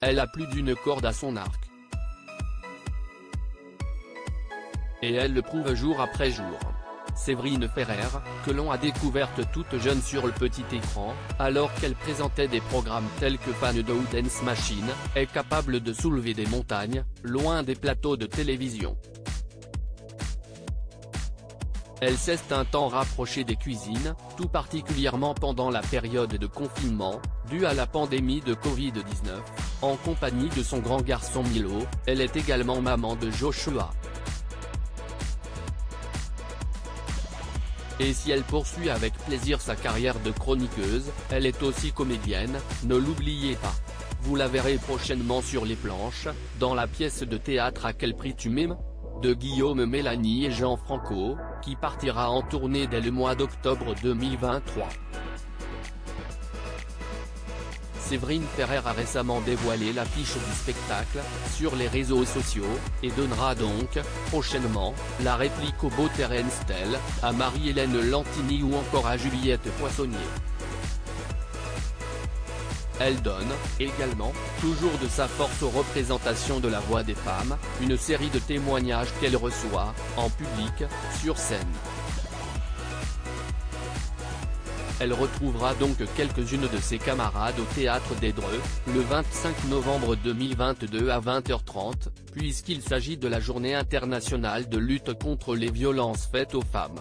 elle a plus d'une corde à son arc. Et elle le prouve jour après jour. Séverine Ferrer, que l'on a découverte toute jeune sur le petit écran, alors qu'elle présentait des programmes tels que Fan de Dance Machine, est capable de soulever des montagnes, loin des plateaux de télévision. Elle s'est un temps rapprochée des cuisines, tout particulièrement pendant la période de confinement, due à la pandémie de Covid-19. En compagnie de son grand garçon Milo, elle est également maman de Joshua. Et si elle poursuit avec plaisir sa carrière de chroniqueuse, elle est aussi comédienne, ne l'oubliez pas. Vous la verrez prochainement sur les planches, dans la pièce de théâtre À quel prix tu m'aimes de Guillaume Mélanie et Jean Franco, qui partira en tournée dès le mois d'octobre 2023. Séverine Ferrer a récemment dévoilé l'affiche du spectacle, sur les réseaux sociaux, et donnera donc, prochainement, la réplique au beau Terence Tell, à Marie-Hélène Lantini ou encore à Juliette Poissonnier. Elle donne, également, toujours de sa force aux représentations de la voix des femmes, une série de témoignages qu'elle reçoit, en public, sur scène. Elle retrouvera donc quelques-unes de ses camarades au Théâtre des Dreux, le 25 novembre 2022 à 20h30, puisqu'il s'agit de la journée internationale de lutte contre les violences faites aux femmes.